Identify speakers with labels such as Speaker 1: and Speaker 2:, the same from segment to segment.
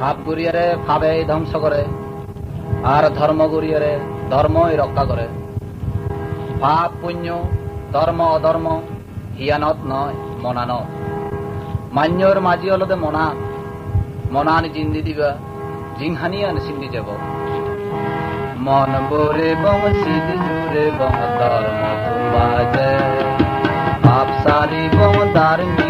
Speaker 1: ভাব গুরিয়ারে ভাবে ধ্বংস করে, আর ধর্ম গুরিয়ারে ধর্মই রক্ষা করে। পাপ, পুণ্য, ধর্ম, অধর্ম, হিয়ানত নয়, মনানত। মান্যর মাঝি হলদে মনা মনান জিন্দি দিবা জিংহানিয়ান সিন্দি যাব। মন বোরে বং সিদি জুরে বং ধর্ম বাজে, পাপ সারি বং ধার্মিক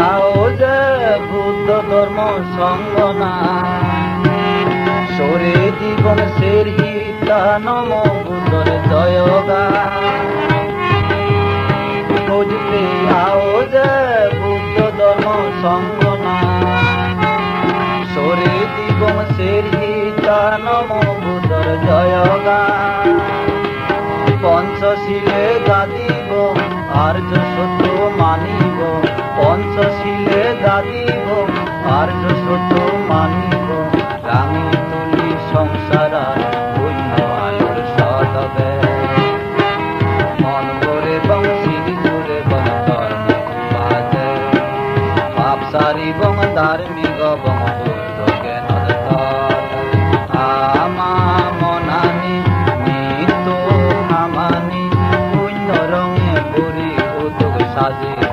Speaker 1: আও যে বুদ্ধ ধর্ম সঙ্গ না। সরে জীবন শের হিতা নম বুদ্ধর জয় গা। খুঁজতে আও যে বুদ্ধ ধর্ম সঙ্গ না। সরে জীবন শের হিতা নম বুদ্ধর জয় গা। পঞ্চশীলে গাদিব আর্য সত্য বং সিঁড়ি জুড়ে বং ধর্ম বাজে। পাপ সারি বং ধার্মিক বং বুদ্ধ জ্ঞান আমা মনানি নিত হামানি, পুণ্য রঙে সাজে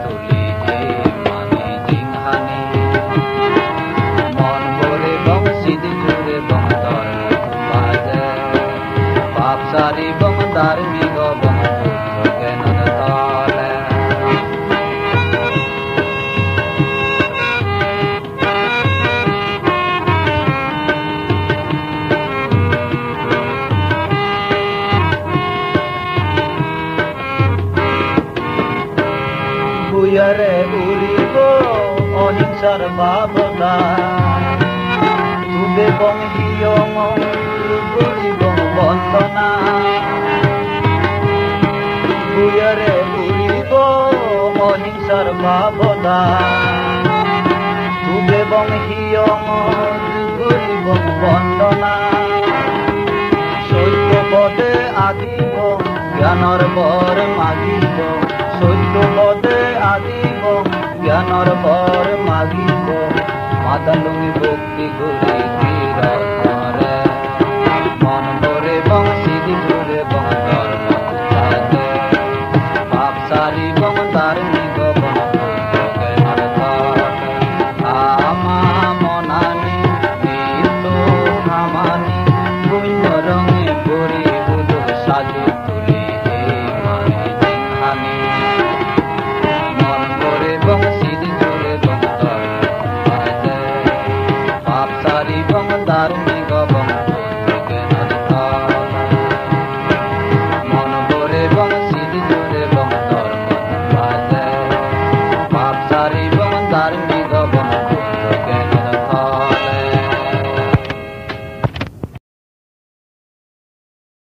Speaker 1: ভুয়ারে উড়িব অহিংসার ভাবনা তুবে বংশীয়ম গুরিব বন্দনা। ভুয়ারে উড়িব অহিংসার ভাবনা তুবে গুরিব বন্দনা। সত্য পদে আদিব জ্ঞানৰ বৰ মাগিব আদিব জ্ঞানৰ বৰ মাগিব। মাতালুঙি ভক্তি কৰি